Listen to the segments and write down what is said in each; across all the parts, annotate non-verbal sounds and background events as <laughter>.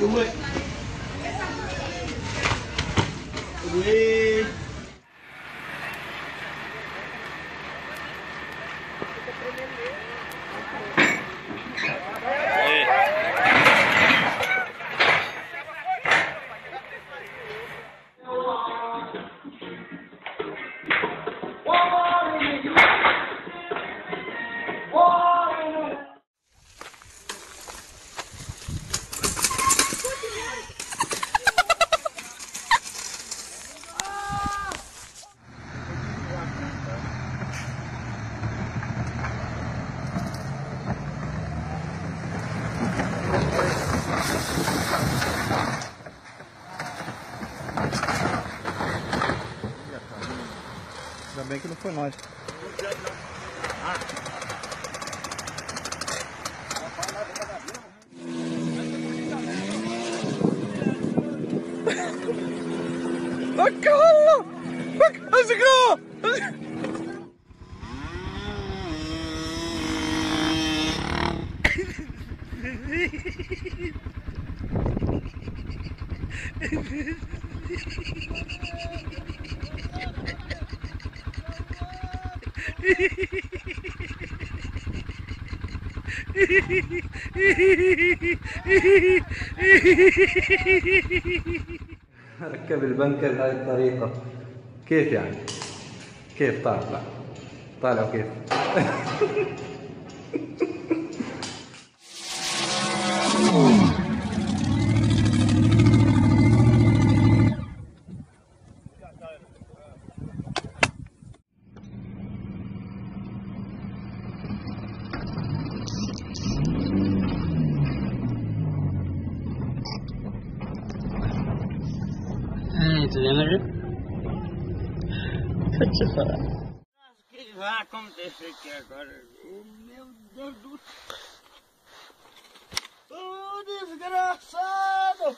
40 Ui. Ainda bem que não foi nós. Bacana! Bacana! <laughs> ركب البنكر بهاي الطريقة كيف يعني؟ كيف طالع؟ طالع كيف؟ <laughs> Ai, tu lembra? Pode te falar. O que vai acontecer aqui agora? Oh, meu Deus do céu! Oh, desgraçado!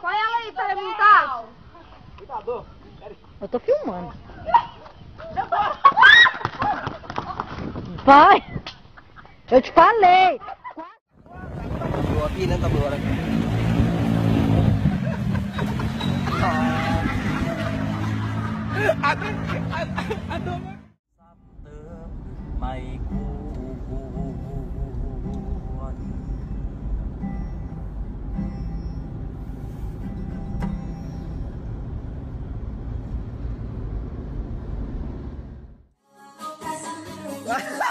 Põe ela aí pra montar. Eu tô filmando. Vai! Eu te falei! Dua pinan tak dua orang. Aduh, aduh, aduh. ไม่ 了 <laughs>